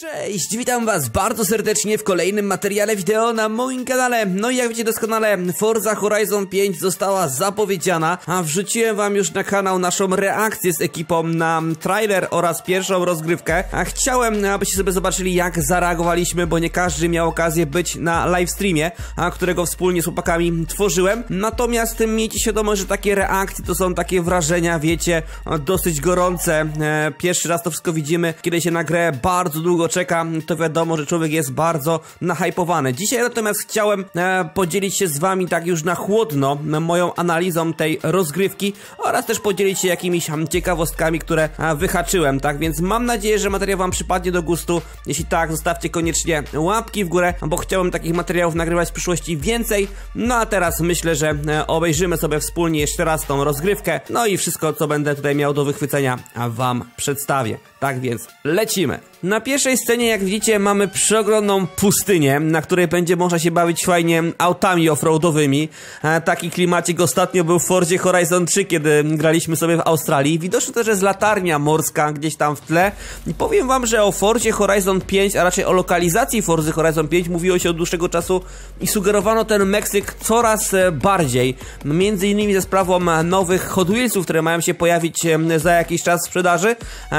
Cześć, witam was bardzo serdecznie w kolejnym materiale wideo na moim kanale. No i jak wiecie doskonale, Forza Horizon 5 została zapowiedziana, a wrzuciłem wam już na kanał naszą reakcję z ekipą na trailer oraz pierwszą rozgrywkę. A chciałem, abyście sobie zobaczyli jak zareagowaliśmy, bo nie każdy miał okazję być na live streamie, a którego wspólnie z chłopakami tworzyłem. Natomiast miejcie świadomość, że takie reakcje to są takie wrażenia, wiecie, dosyć gorące. E, pierwszy raz to wszystko widzimy, kiedy się na grę bardzo długo czeka, to wiadomo, że człowiek jest bardzo nahypowany. Dzisiaj natomiast chciałem e, podzielić się z wami tak już na chłodno moją analizą tej rozgrywki oraz też podzielić się jakimiś ciekawostkami, które e, wyhaczyłem, tak więc mam nadzieję, że materiał wam przypadnie do gustu. Jeśli tak, zostawcie koniecznie łapki w górę, bo chciałbym takich materiałów nagrywać w przyszłości więcej. No a teraz myślę, że e, obejrzymy sobie wspólnie jeszcze raz tą rozgrywkę, no i wszystko, co będę tutaj miał do wychwycenia, wam przedstawię. Tak więc lecimy. Na pierwszej scenie, jak widzicie, mamy przeogromną pustynię, na której będzie można się bawić fajnie autami offroadowymi. E, taki klimacik ostatnio był w Fordzie Horizon 3, kiedy graliśmy sobie w Australii. Widoczne też jest latarnia morska gdzieś tam w tle. I powiem wam, że o Fordzie Horizon 5, a raczej o lokalizacji Forzy Horizon 5 mówiło się od dłuższego czasu i sugerowano ten Meksyk coraz e, bardziej. Między innymi ze sprawą e, nowych Hot które mają się pojawić za jakiś czas w sprzedaży,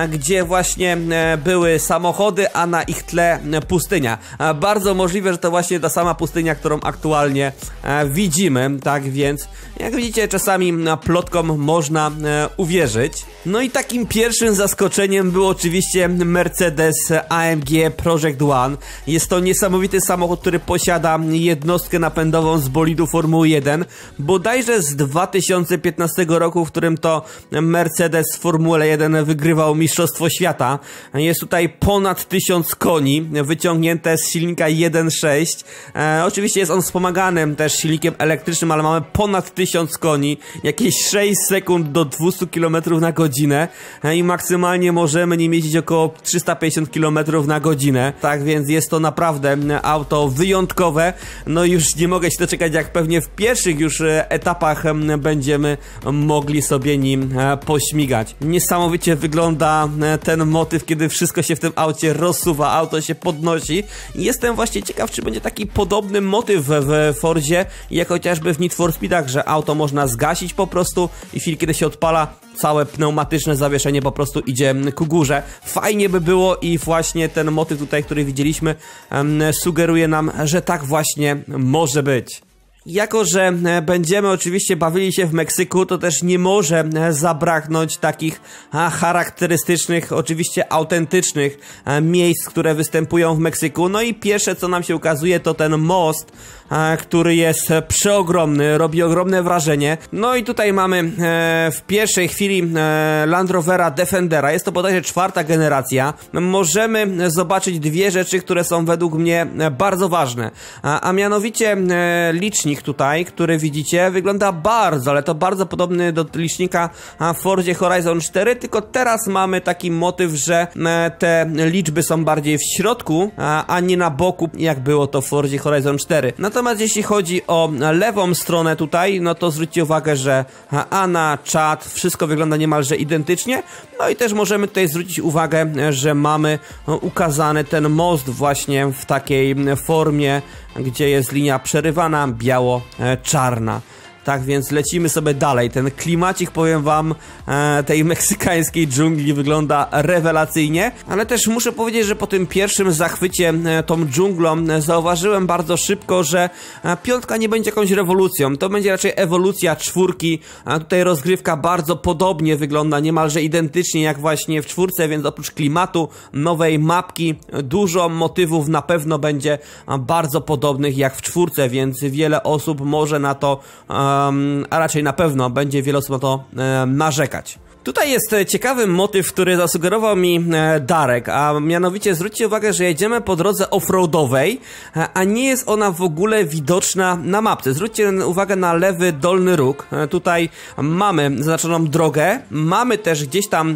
gdzie właśnie były samochody, a na ich tle pustynia. Bardzo możliwe, że to właśnie ta sama pustynia, którą aktualnie widzimy, tak więc jak widzicie czasami plotkom można uwierzyć. No i takim pierwszym zaskoczeniem był oczywiście Mercedes AMG Project One. Jest to niesamowity samochód, który posiada jednostkę napędową z bolidu Formuły 1, bodajże z 2015 roku, w którym to Mercedes Formule 1 wygrywał Mistrzostwo Świata. Jest tutaj ponad 1000 koni, wyciągnięte z silnika 1.6. E, oczywiście jest on wspomagany też silnikiem elektrycznym, ale mamy ponad 1000 koni, jakieś 6 sekund do 200 km na godzinę e, i maksymalnie możemy nim jeździć około 350 km na godzinę. Tak więc jest to naprawdę auto wyjątkowe. No już nie mogę się doczekać, jak pewnie w pierwszych już e, etapach będziemy mogli sobie nim e, pośmigać. Niesamowicie wygląda e, ten motyw, kiedy wszystko się w tym aucie rozsuwa, auto się podnosi. Jestem właśnie ciekaw, czy będzie taki podobny motyw w Fordzie, jak chociażby w Need for Speedach, że auto można zgasić po prostu i chwil kiedy się odpala, całe pneumatyczne zawieszenie po prostu idzie ku górze. Fajnie by było i właśnie ten motyw tutaj, który widzieliśmy, sugeruje nam, że tak właśnie może być. Jako, że e, będziemy oczywiście bawili się w Meksyku, to też nie może e, zabraknąć takich charakterystycznych, oczywiście autentycznych e, miejsc, które występują w Meksyku. No i pierwsze, co nam się ukazuje, to ten most, który jest przeogromny, robi ogromne wrażenie. No i tutaj mamy w pierwszej chwili Land Rovera Defendera. Jest to bodajże czwarta generacja. Możemy zobaczyć dwie rzeczy, które są według mnie bardzo ważne. A mianowicie licznik licznik tutaj, który widzicie, wygląda bardzo, ale to bardzo podobny do licznika w Fordzie Horizon 4, tylko teraz mamy taki motyw, że e, te liczby są bardziej w środku, a nie na boku, jak było to w Fordzie Horizon 4. Natomiast jeśli chodzi o lewą stronę tutaj, no to zwróćcie uwagę, że Ana, czat, wszystko wygląda niemalże identycznie. No i też możemy tutaj zwrócić uwagę, że mamy ukazany ten most właśnie w takiej formie gdzie jest linia przerywana, biało-czarna. Tak więc lecimy sobie dalej. Ten klimacik, powiem wam, e, tej meksykańskiej dżungli wygląda rewelacyjnie, ale też muszę powiedzieć, że po tym pierwszym zachwycie e, tą dżunglą e, zauważyłem bardzo szybko, że piątka nie będzie jakąś rewolucją. To będzie raczej ewolucja czwórki. Tutaj rozgrywka bardzo podobnie wygląda, niemalże identycznie jak właśnie w czwórce, więc oprócz klimatu, nowej mapki, dużo motywów na pewno będzie bardzo podobnych jak w czwórce, więc wiele osób może na to a raczej na pewno będzie wiele osób na to narzekać. Tutaj jest e, ciekawy motyw, który zasugerował mi e, Darek, a mianowicie zwróćcie uwagę, że jedziemy po drodze offroadowej, e, a nie jest ona w ogóle widoczna na mapce. Zwróćcie uwagę na lewy dolny róg. Tutaj mamy zaznaczoną drogę, mamy też gdzieś tam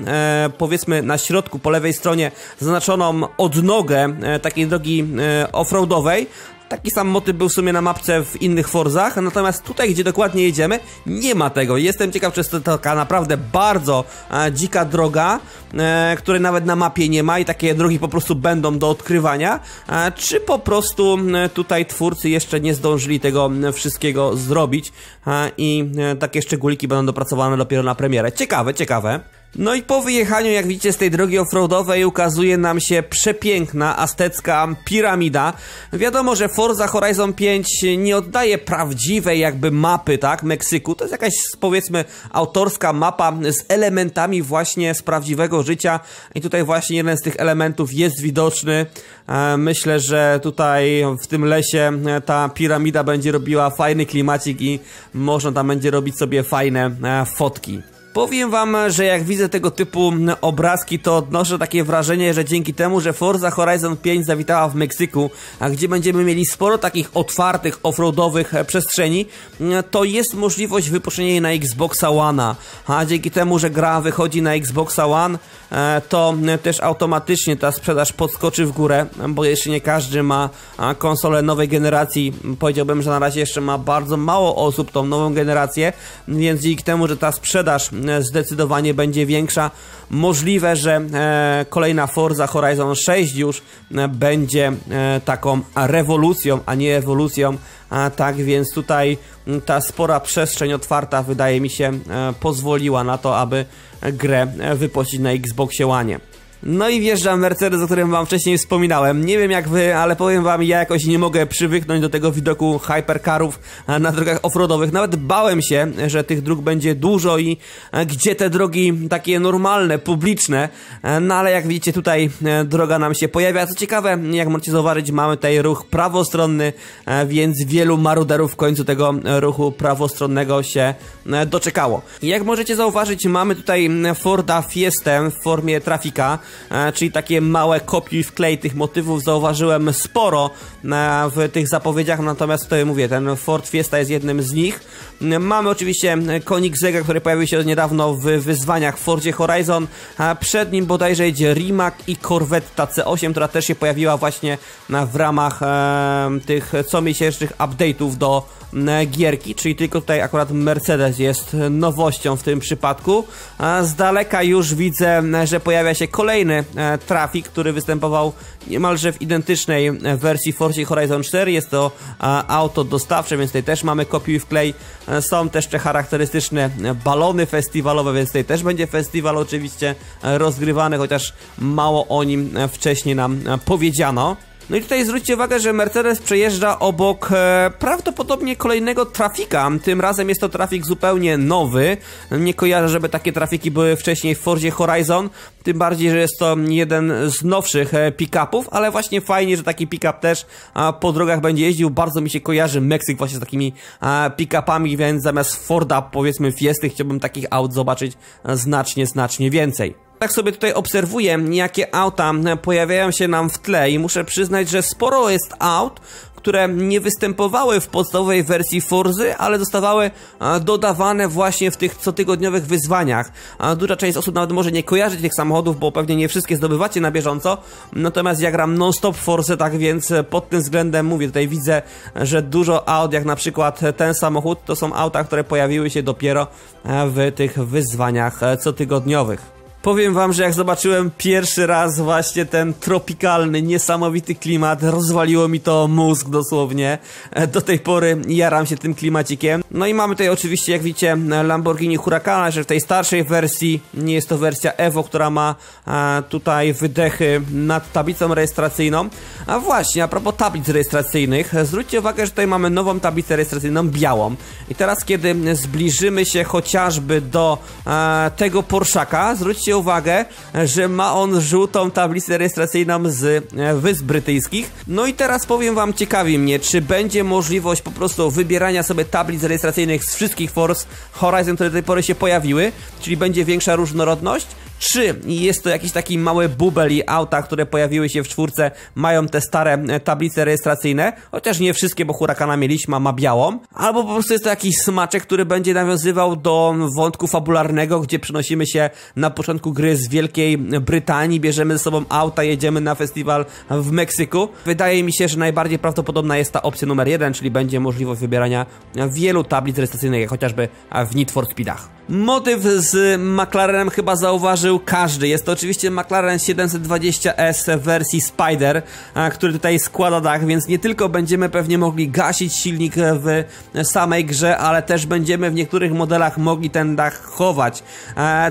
powiedzmy na środku po lewej stronie zaznaczoną odnogę takiej drogi offroadowej, Taki sam motyw był w sumie na mapce w innych Forzach, natomiast tutaj, gdzie dokładnie jedziemy, nie ma tego. Jestem ciekaw, czy jest to taka naprawdę bardzo e, dzika droga, e, której nawet na mapie nie ma i takie drogi po prostu będą do odkrywania, e, czy po prostu e, tutaj twórcy jeszcze nie zdążyli tego wszystkiego zrobić e, i e, takie szczególiki będą dopracowane dopiero na premierę. Ciekawe, ciekawe. No i po wyjechaniu, jak widzicie, z tej drogi offroadowej ukazuje nam się przepiękna aztecka piramida. Wiadomo, że Forza Horizon 5 nie oddaje prawdziwej jakby mapy, tak, Meksyku. To jest jakaś, powiedzmy, autorska mapa z elementami właśnie z prawdziwego życia i tutaj właśnie jeden z tych elementów jest widoczny. E, myślę, że tutaj w tym lesie e, ta piramida będzie robiła fajny klimacik i można tam będzie robić sobie fajne e, fotki. Powiem wam, że jak widzę tego typu obrazki, to odnoszę takie wrażenie, że dzięki temu, że Forza Horizon 5 zawitała w Meksyku, a gdzie będziemy mieli sporo takich otwartych, offroadowych przestrzeni, to jest możliwość wypuszczenia jej na Xboxa One. A dzięki temu, że gra wychodzi na Xboxa One, to też automatycznie ta sprzedaż podskoczy w górę, bo jeszcze nie każdy ma konsolę nowej generacji. Powiedziałbym, że na razie jeszcze ma bardzo mało osób tą nową generację, więc dzięki temu, że ta sprzedaż zdecydowanie będzie większa. Możliwe, że e, kolejna Forza Horizon 6 już e, będzie e, taką rewolucją, a nie ewolucją. A tak więc tutaj ta spora przestrzeń otwarta wydaje mi się pozwoliła na to, aby grę wypuścić na Xboxie One. No i wjeżdża Mercedes, o którym wam wcześniej wspominałem. Nie wiem jak wy, ale powiem wam, ja jakoś nie mogę przywyknąć do tego widoku hypercarów na drogach offroadowych. Nawet bałem się, że tych dróg będzie dużo i gdzie te drogi takie normalne, publiczne. No ale jak widzicie tutaj droga nam się pojawia. Co ciekawe, jak możecie zauważyć, mamy tutaj ruch prawostronny, więc wielu maruderów w końcu tego ruchu prawostronnego się doczekało. Jak możecie zauważyć, mamy tutaj Forda Fiestę w formie trafika. E, czyli takie małe kopiuj wklej tych motywów zauważyłem sporo e, w tych zapowiedziach, natomiast tutaj mówię, ten Ford Fiesta jest jednym z nich. Mamy oczywiście Koenigsegga, który pojawił się niedawno w wyzwaniach w Fordzie Horizon, przed nim bodajże idzie Rimac i Corvetta C8, która też się pojawiła właśnie w ramach e, tych comiesięcznych update'ów do gierki, czyli tylko tutaj akurat Mercedes jest nowością w tym przypadku. Z daleka już widzę, że pojawia się kolejny e, trafik, który występował niemalże w identycznej wersji Forza Horizon 4. Jest to auto dostawcze, więc tutaj też mamy kopiuj wklej. E, są też te charakterystyczne balony festiwalowe, więc tutaj też będzie festiwal oczywiście rozgrywany, chociaż mało o nim wcześniej nam powiedziano. No i tutaj zwróćcie uwagę, że Mercedes przejeżdża obok e, prawdopodobnie kolejnego trafika. Tym razem jest to trafik zupełnie nowy. Nie kojarzę, żeby takie trafiki były wcześniej w Fordzie Horizon. Tym bardziej, że jest to jeden z nowszych e, pick-upów, ale właśnie fajnie, że taki pick-up też a, po drogach będzie jeździł. Bardzo mi się kojarzy Meksyk właśnie z takimi pick-upami, więc zamiast Forda, powiedzmy Fiesty, chciałbym takich aut zobaczyć znacznie, znacznie więcej. Tak sobie tutaj obserwuję, jakie auta pojawiają się nam w tle i muszę przyznać, że sporo jest aut, które nie występowały w podstawowej wersji Forzy, ale zostawały dodawane właśnie w tych cotygodniowych wyzwaniach. Duża część osób nawet może nie kojarzyć tych samochodów, bo pewnie nie wszystkie zdobywacie na bieżąco, natomiast ja gram non-stop Force, tak więc pod tym względem mówię, tutaj widzę, że dużo aut, jak na przykład ten samochód, to są auta, które pojawiły się dopiero w tych wyzwaniach cotygodniowych. Powiem wam, że jak zobaczyłem pierwszy raz właśnie ten tropikalny, niesamowity klimat, rozwaliło mi to mózg dosłownie. E, do tej pory jaram się tym klimacikiem. No i mamy tutaj oczywiście, jak widzicie, Lamborghini Huracana, że w tej starszej wersji, nie jest to wersja Evo, która ma e, tutaj wydechy nad tablicą rejestracyjną. A właśnie, a propos tablic rejestracyjnych, zwróćcie uwagę, że tutaj mamy nową tablicę rejestracyjną, białą. I teraz, kiedy zbliżymy się chociażby do e, tego Porszaka, zwróćcie uwagę, że ma on żółtą tablicę rejestracyjną z e, Wysp Brytyjskich. No i teraz powiem wam, ciekawi mnie, czy będzie możliwość po prostu wybierania sobie tablic rejestracyjnych z wszystkich Force Horizon, które do tej pory się pojawiły, czyli będzie większa różnorodność, Czy jest to jakiś taki mały bubel i auta, które pojawiły się w czwórce, mają te stare e, tablice rejestracyjne, chociaż nie wszystkie, bo Huracana mieliśmy, ma białą, albo po prostu jest to jakiś smaczek, który będzie nawiązywał do wątku fabularnego, gdzie przenosimy się na początku gry z Wielkiej Brytanii, bierzemy ze sobą auta, jedziemy na festiwal w Meksyku. Wydaje mi się, że najbardziej prawdopodobna jest ta opcja numer jeden, czyli będzie możliwość wybierania wielu tablic rejestracyjnych, jak chociażby w Need for Speedach. Motyw z McLarenem chyba zauważył każdy. Jest to oczywiście McLaren 720S w wersji Spider, który tutaj składa dach, więc nie tylko będziemy pewnie mogli gasić silnik w samej grze, ale też będziemy w niektórych modelach mogli ten dach chować.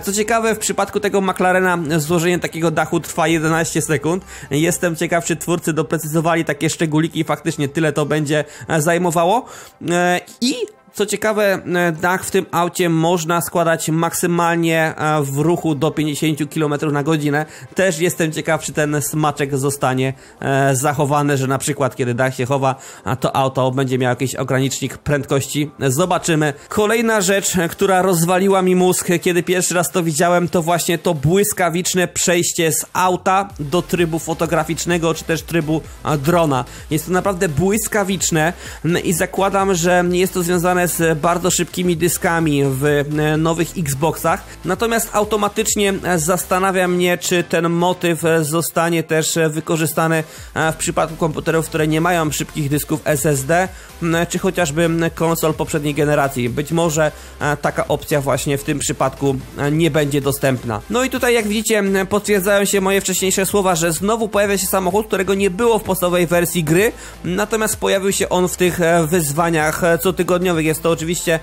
Co ciekawe, w przypadku tego McLarena złożenie takiego dachu trwa 11 sekund. Jestem ciekaw, czy twórcy doprecyzowali takie szczególiki i faktycznie tyle to będzie zajmowało. E, I co ciekawe, e, dach w tym aucie można składać maksymalnie e, w ruchu do 50 km na godzinę. Też jestem ciekaw, czy ten smaczek zostanie e, zachowany, że na przykład kiedy dach się chowa, to auto będzie miało jakiś ogranicznik prędkości. Zobaczymy. Kolejna rzecz, która rozwaliła mi mózg, kiedy pierwszy raz to widziałem, to właśnie to błyskawiczne przejście z auta do trybu fotograficznego, czy też trybu drona. Jest to naprawdę błyskawiczne i zakładam, że jest to związane z bardzo szybkimi dyskami w e, nowych Xboxach. Natomiast automatycznie e, zastanawia mnie, czy ten motyw e, zostanie też wykorzystany w przypadku komputerów, które nie mają szybkich dysków SSD, czy chociażby konsol poprzedniej generacji. Być może taka opcja właśnie w tym przypadku nie będzie dostępna. No i tutaj jak widzicie potwierdzają się moje wcześniejsze słowa, że znowu pojawia się samochód, którego nie było w podstawowej wersji gry, natomiast pojawił się on w tych wyzwaniach cotygodniowych jest to oczywiście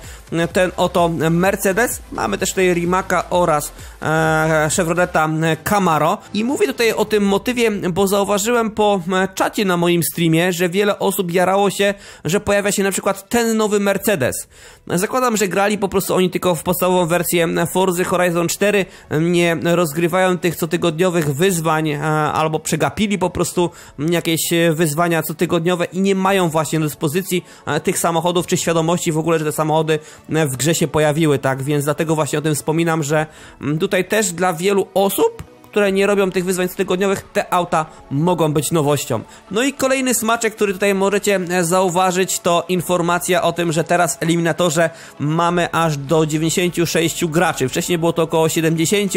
ten oto Mercedes. Mamy też tutaj Rimaka oraz e, Chevroleta Camaro. I mówię tutaj o tym motywie, bo zauważyłem po e, czacie na moim streamie, że wiele osób jarało się, że pojawia się na przykład ten nowy Mercedes. Zakładam, że grali po prostu oni tylko w podstawową wersję Forza Horizon 4, nie rozgrywają tych cotygodniowych wyzwań, e, albo przegapili po prostu jakieś wyzwania cotygodniowe i nie mają właśnie do dyspozycji e, tych samochodów, czy świadomości w ogóle, że te samochody w grze się pojawiły, tak? Więc dlatego właśnie o tym wspominam, że mm, tutaj też dla wielu osób które nie robią tych wyzwań tygodniowych, te auta mogą być nowością. No i kolejny smaczek, który tutaj możecie e, zauważyć, to informacja o tym, że teraz w eliminatorze mamy aż do 96 graczy. Wcześniej było to około 70,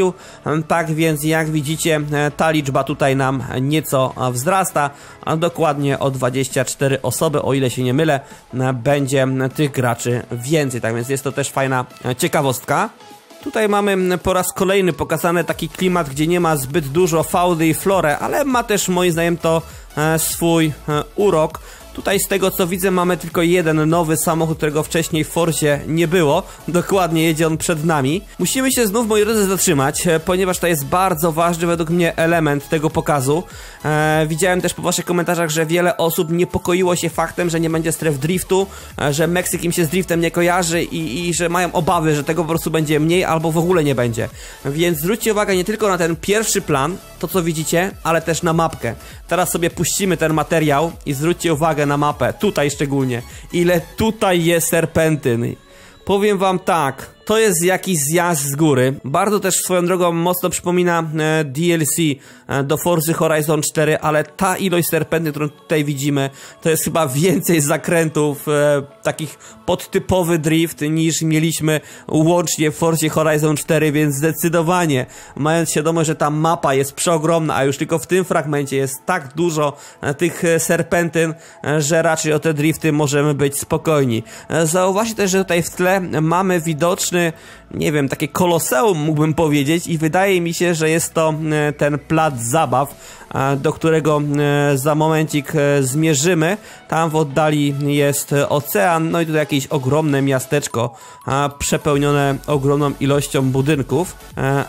tak więc jak widzicie, e, ta liczba tutaj nam nieco wzrasta, a dokładnie o 24 osoby, o ile się nie mylę, e, będzie tych graczy więcej. Tak więc jest to też fajna ciekawostka. Tutaj mamy po raz kolejny pokazany taki klimat, gdzie nie ma zbyt dużo fauny i flory, ale ma też moim zdaniem to swój e, urok. Tutaj z tego co widzę mamy tylko jeden nowy samochód, którego wcześniej w Forzie nie było. Dokładnie jedzie on przed nami. Musimy się znów, moi drodzy, zatrzymać, e, ponieważ to jest bardzo ważny według mnie element tego pokazu. E, widziałem też po waszych komentarzach, że wiele osób niepokoiło się faktem, że nie będzie stref driftu, e, że Meksyk im się z driftem nie kojarzy i, i że mają obawy, że tego po prostu będzie mniej albo w ogóle nie będzie. Więc zwróćcie uwagę nie tylko na ten pierwszy plan, to co widzicie, ale też na mapkę. Teraz sobie puścimy ten materiał i zwróćcie uwagę na mapę, tutaj szczególnie. Ile tutaj jest serpentyn. Powiem wam tak, to jest jakiś zjazd z góry. Bardzo też swoją drogą mocno przypomina e, DLC e, do Forza Horizon 4, ale ta ilość serpenty, którą tutaj widzimy, to jest chyba więcej zakrętów, e, takich podtypowy drift niż mieliśmy łącznie w Forza Horizon 4, więc zdecydowanie, mając świadomość, że ta mapa jest przeogromna, a już tylko w tym fragmencie jest tak dużo tych serpentyn, że raczej o te drifty możemy być spokojni. Zauważcie też, że tutaj w tle mamy widoczny nie wiem, takie koloseum mógłbym powiedzieć i wydaje mi się, że jest to e, ten plac zabaw, e, do którego e, za momencik zmierzymy. Tam w oddali jest ocean, no i tutaj jakieś ogromne miasteczko przepełnione ogromną ilością budynków,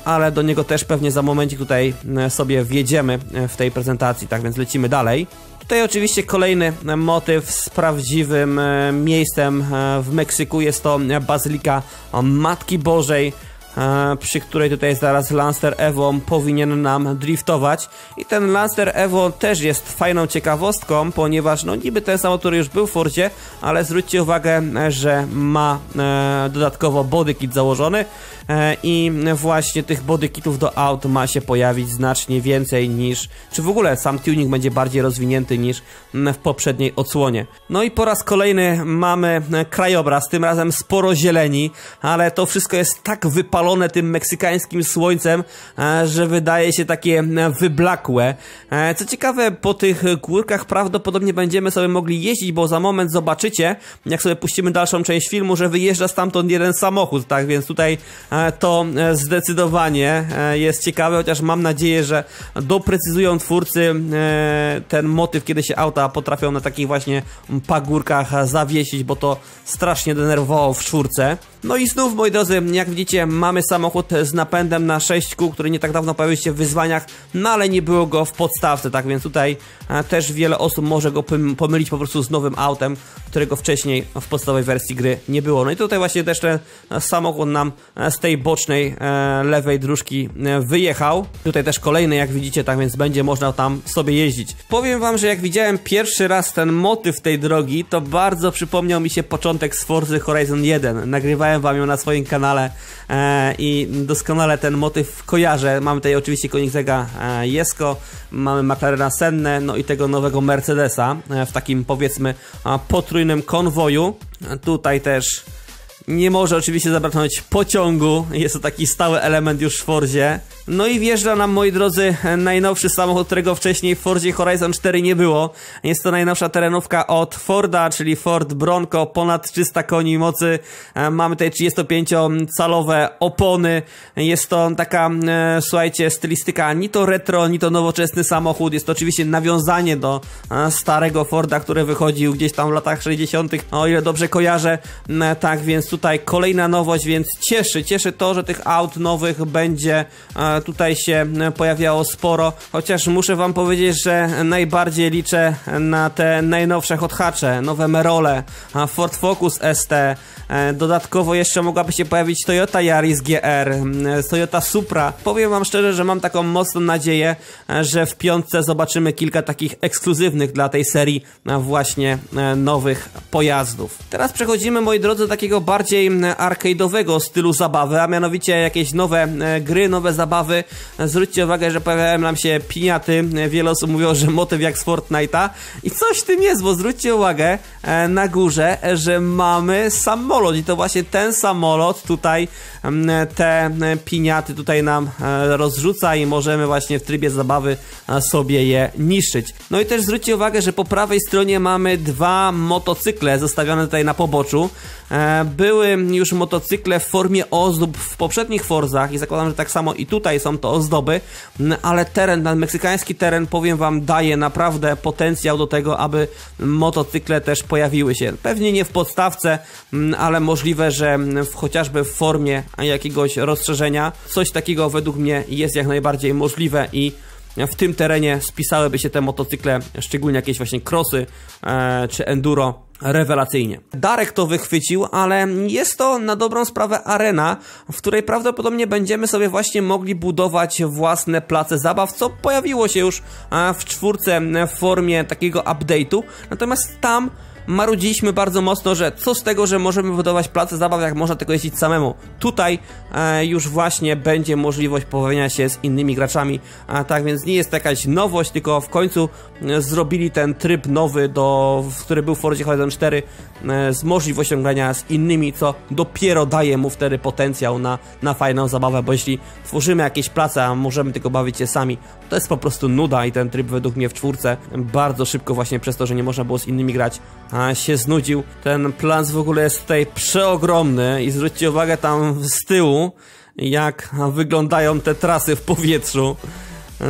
ale do niego też pewnie za momencik tutaj sobie wjedziemy w tej prezentacji, tak więc lecimy dalej. Tutaj oczywiście kolejny motyw z prawdziwym e, miejscem e, w Meksyku jest to Bazylika Matki Bożej. E, przy której tutaj zaraz Lancer Evo powinien nam driftować. I ten Lancer Evo też jest fajną ciekawostką, ponieważ no niby ten samochód już był w Fordzie, ale zwróćcie uwagę, że ma e, dodatkowo bodykit założony e, i właśnie tych bodykitów do aut ma się pojawić znacznie więcej niż, czy w ogóle sam tuning będzie bardziej rozwinięty niż w poprzedniej odsłonie. No i po raz kolejny mamy krajobraz, tym razem sporo zieleni, ale to wszystko jest tak wypalone tym meksykańskim słońcem, e, że wydaje się takie wyblakłe. E, co ciekawe, po tych górkach prawdopodobnie będziemy sobie mogli jeździć, bo za moment zobaczycie, jak sobie puścimy dalszą część filmu, że wyjeżdża stamtąd jeden samochód, tak więc tutaj e, to zdecydowanie jest ciekawe, chociaż mam nadzieję, że doprecyzują twórcy ten motyw, kiedy się auta potrafią na takich właśnie pagórkach zawiesić, bo to strasznie denerwowało w czwórce. No i znów, moi drodzy, jak widzicie, mamy samochód z napędem na 6 kół, który nie tak dawno pojawił się w wyzwaniach, no ale nie było go w podstawce, tak więc tutaj e, też wiele osób może go pomylić po prostu z nowym autem, którego wcześniej w podstawowej wersji gry nie było. No i tutaj właśnie też ten samochód nam e, z tej bocznej e, lewej dróżki wyjechał. Tutaj też kolejny, jak widzicie, tak więc będzie można tam sobie jeździć. Powiem wam, że jak widziałem pierwszy raz ten motyw tej drogi, to bardzo przypomniał mi się początek z Forza Horizon 1. Nagrywałem nagrywałem wam ją na swoim kanale e, i doskonale ten motyw kojarzę. Mamy tutaj oczywiście Koenigsegga e, Jesko, mamy McLarena Senne, no i tego nowego Mercedesa e, w takim powiedzmy potrójnym konwoju. Tutaj też nie może oczywiście zabraknąć pociągu, jest to taki stały element już w Forzie. No i wjeżdża nam, moi drodzy, najnowszy samochód, którego wcześniej w Fordzie Horizon 4 nie było. Jest to najnowsza terenówka od Forda, czyli Ford Bronco, ponad 300 koni mocy. E, mamy tutaj 35-calowe opony. Jest to taka, e, słuchajcie, stylistyka ni to retro, ni to nowoczesny samochód. Jest to oczywiście nawiązanie do e, starego Forda, który wychodził gdzieś tam w latach 60., o ile dobrze kojarzę. Tak więc tutaj kolejna nowość, więc cieszy, cieszy to, że tych aut nowych będzie tutaj się pojawiało sporo, chociaż muszę wam powiedzieć, że najbardziej liczę na te najnowsze hothacze, nowe Merole, Ford Focus ST, e, dodatkowo jeszcze mogłaby się pojawić Toyota Yaris GR, Toyota Supra. Powiem wam szczerze, że mam taką mocną nadzieję, e, że w piątce zobaczymy kilka takich ekskluzywnych dla tej serii e, właśnie nowych pojazdów. Teraz przechodzimy, moi drodzy, do takiego bardziej arcade'owego stylu zabawy, a mianowicie jakieś nowe gry, nowe zabawy. Zwróćcie uwagę, że pojawiają nam się piniaty. Wiele osób mówiło, że motyw jak z Fortnite'a. I coś w tym jest, bo zwróćcie uwagę e, na górze, że mamy samolot. I to właśnie ten samolot tutaj te piniaty tutaj nam e, rozrzuca i możemy właśnie w trybie zabawy e, sobie je niszczyć. No i też zwróćcie uwagę, że po prawej stronie mamy dwa motocykle zostawione tutaj na poboczu. Były już motocykle w formie ozdób w poprzednich Forzach i zakładam, że tak samo i tutaj są to ozdoby, ale teren, ten meksykański teren, powiem wam, daje naprawdę potencjał do tego, aby motocykle też pojawiły się. Pewnie nie w podstawce, ale możliwe, że w, chociażby w formie jakiegoś rozszerzenia. Coś takiego według mnie jest jak najbardziej możliwe i w tym terenie spisałyby się te motocykle, szczególnie jakieś właśnie crossy e, czy enduro rewelacyjnie. Darek to wychwycił, ale jest to na dobrą sprawę arena, w której prawdopodobnie będziemy sobie właśnie mogli budować własne place zabaw, co pojawiło się już w czwórce w formie takiego update'u. Natomiast tam marudziliśmy bardzo mocno, że co z tego, że możemy budować place zabaw, jak można tego jeździć samemu. Tutaj e, już właśnie będzie możliwość pobawienia się z innymi graczami, a tak więc nie jest to jakaś nowość, tylko w końcu e, zrobili ten tryb nowy, do, który był w Forzie Horizon 4 e, z możliwością grania z innymi, co dopiero daje mu wtedy potencjał na, na fajną zabawę, bo jeśli tworzymy jakieś place, a możemy tylko bawić się sami, to jest po prostu nuda i ten tryb według mnie w czwórce bardzo szybko właśnie przez to, że nie można było z innymi grać, a się znudził. Ten plan w ogóle jest tutaj przeogromny i zwróćcie uwagę tam z tyłu, jak wyglądają te trasy w powietrzu.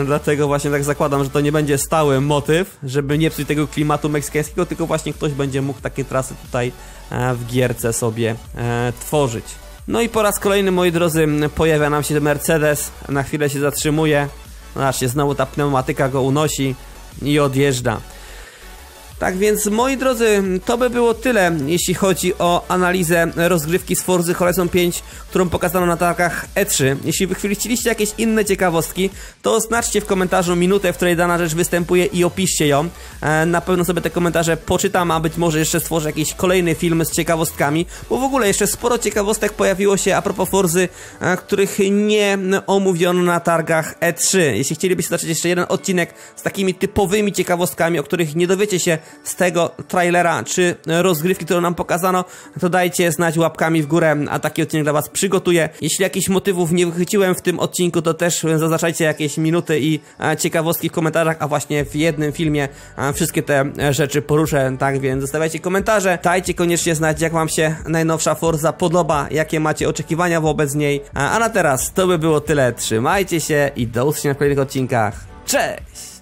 Dlatego właśnie tak zakładam, że to nie będzie stały motyw, żeby nie psuć tego klimatu meksykańskiego, tylko właśnie ktoś będzie mógł takie trasy tutaj e, w gierce sobie e, tworzyć. No i po raz kolejny, moi drodzy, pojawia nam się Mercedes, na chwilę się zatrzymuje, Zobaczcie, znowu ta pneumatyka go unosi i odjeżdża. Tak więc, moi drodzy, to by było tyle, jeśli chodzi o analizę rozgrywki z Forzy Horizon 5, którą pokazano na targach E3. Jeśli wy chcieliście jakieś inne ciekawostki, to oznaczcie w komentarzu minutę, w której dana rzecz występuje i opiszcie ją. E, na pewno sobie te komentarze poczytam, a być może jeszcze stworzę jakiś kolejny film z ciekawostkami, bo w ogóle jeszcze sporo ciekawostek pojawiło się a propos Forzy, e, których nie omówiono na targach E3. Jeśli chcielibyście zobaczyć jeszcze jeden odcinek z takimi typowymi ciekawostkami, o których nie dowiecie się z tego trailera czy rozgrywki, którą nam pokazano, to dajcie znać łapkami w górę, a taki odcinek dla was przygotuję. Jeśli jakichś motywów nie wychwyciłem w tym odcinku, to też zaznaczajcie jakieś minuty i e, ciekawostki w komentarzach, a właśnie w jednym filmie e, wszystkie te rzeczy poruszę, tak więc zostawiajcie komentarze, dajcie koniecznie znać jak wam się najnowsza Forza podoba, jakie macie oczekiwania wobec niej, a na teraz to by było tyle, trzymajcie się i do usłyszenia w kolejnych odcinkach, cześć!